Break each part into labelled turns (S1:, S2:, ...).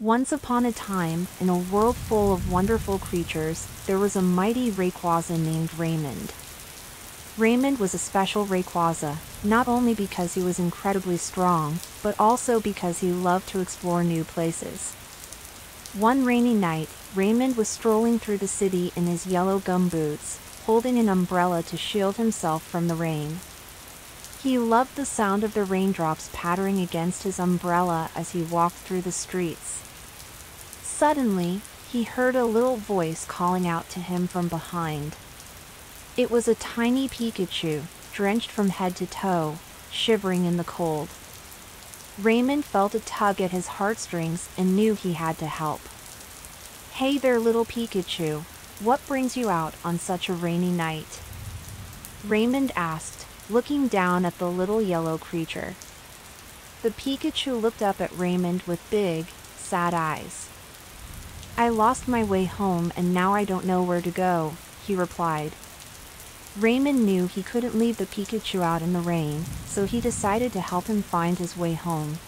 S1: Once upon a time, in a world full of wonderful creatures, there was a mighty Rayquaza named Raymond. Raymond was a special Rayquaza, not only because he was incredibly strong, but also because he loved to explore new places. One rainy night, Raymond was strolling through the city in his yellow gum boots, holding an umbrella to shield himself from the rain. He loved the sound of the raindrops pattering against his umbrella as he walked through the streets. Suddenly, he heard a little voice calling out to him from behind. It was a tiny Pikachu, drenched from head to toe, shivering in the cold. Raymond felt a tug at his heartstrings and knew he had to help. Hey there little Pikachu, what brings you out on such a rainy night? Raymond asked, looking down at the little yellow creature. The Pikachu looked up at Raymond with big, sad eyes. I lost my way home and now I don't know where to go, he replied. Raymond knew he couldn't leave the Pikachu out in the rain, so he decided to help him find his way home.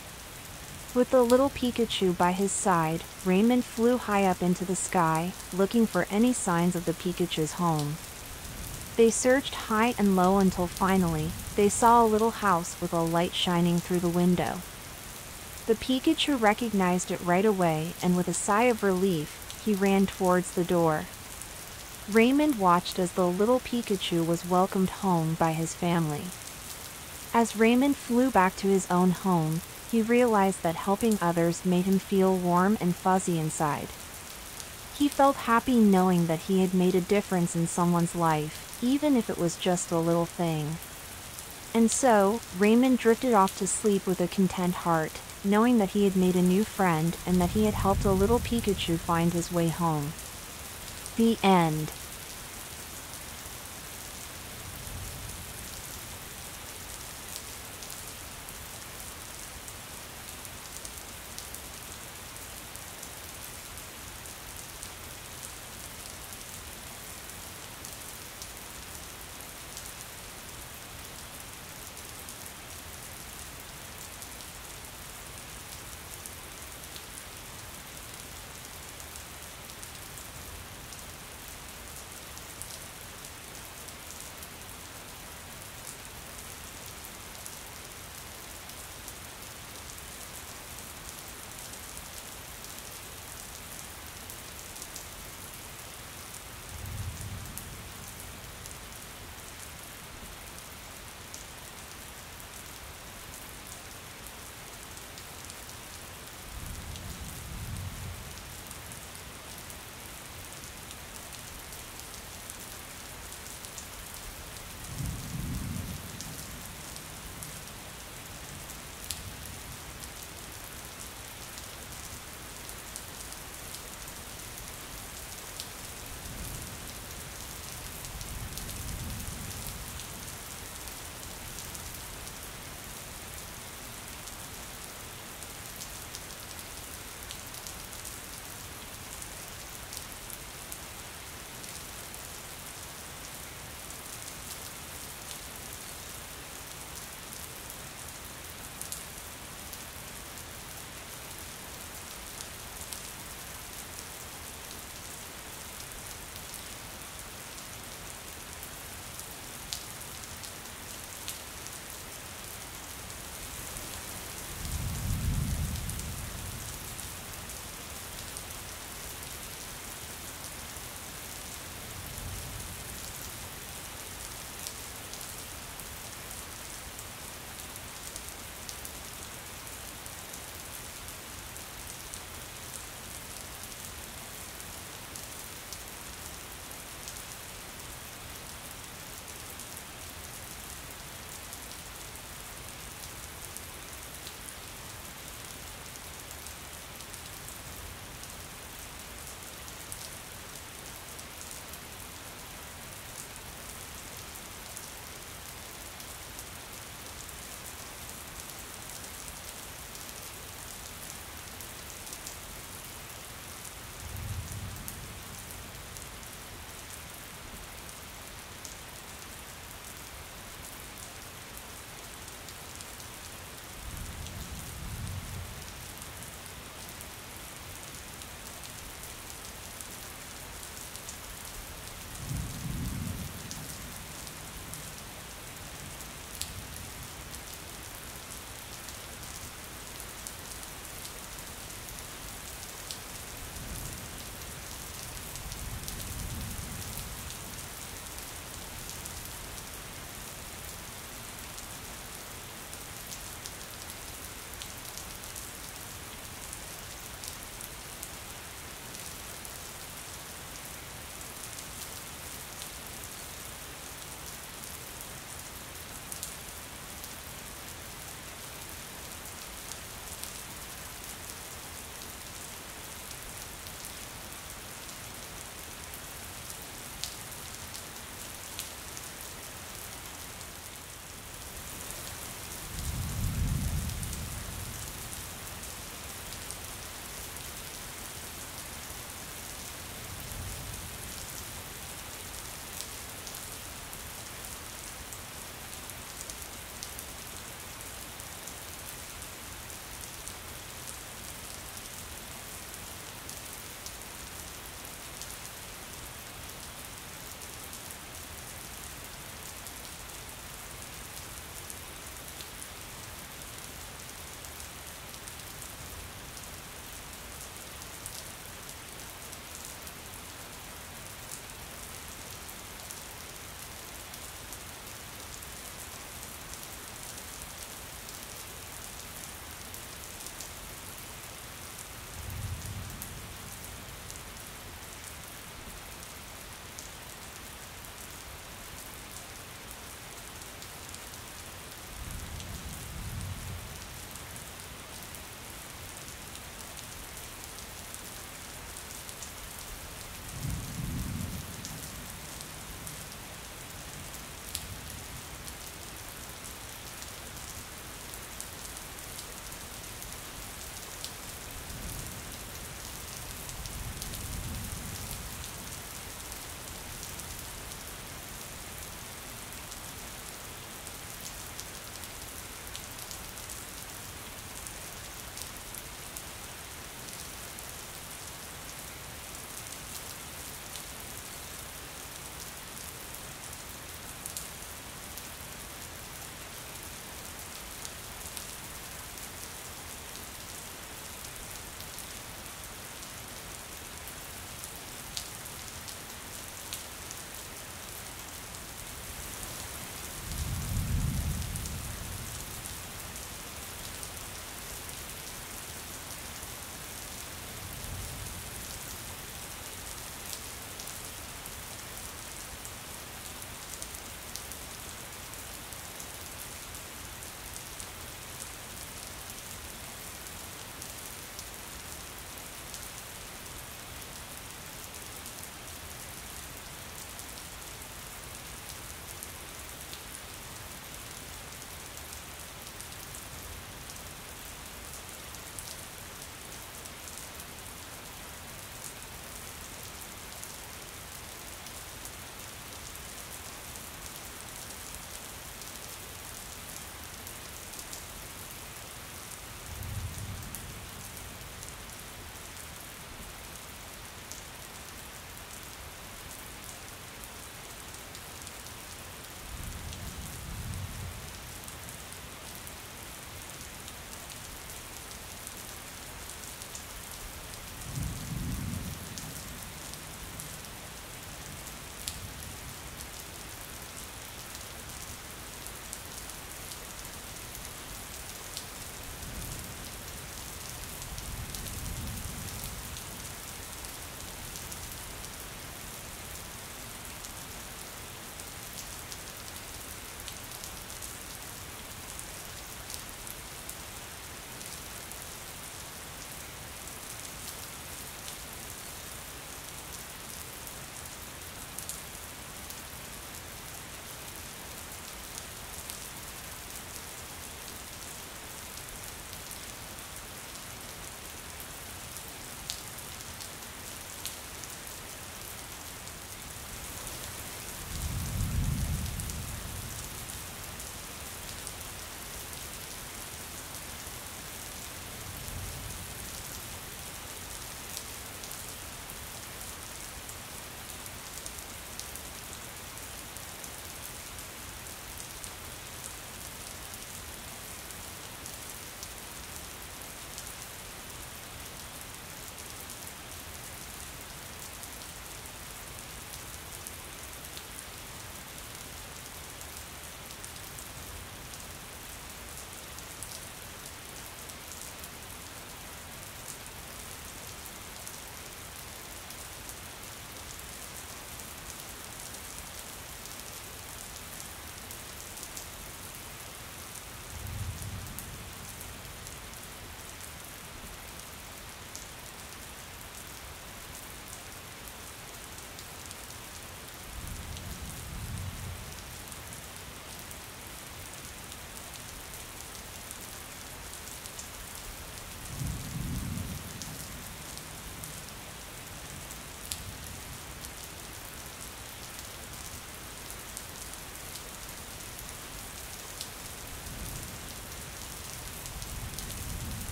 S1: With the little Pikachu by his side, Raymond flew high up into the sky, looking for any signs of the Pikachu's home. They searched high and low until finally, they saw a little house with a light shining through the window. The Pikachu recognized it right away and with a sigh of relief, he ran towards the door. Raymond watched as the little Pikachu was welcomed home by his family. As Raymond flew back to his own home, he realized that helping others made him feel warm and fuzzy inside. He felt happy knowing that he had made a difference in someone's life, even if it was just a little thing. And so, Raymond drifted off to sleep with a content heart, knowing that he had made a new friend and that he had helped a little Pikachu find his way home. The end.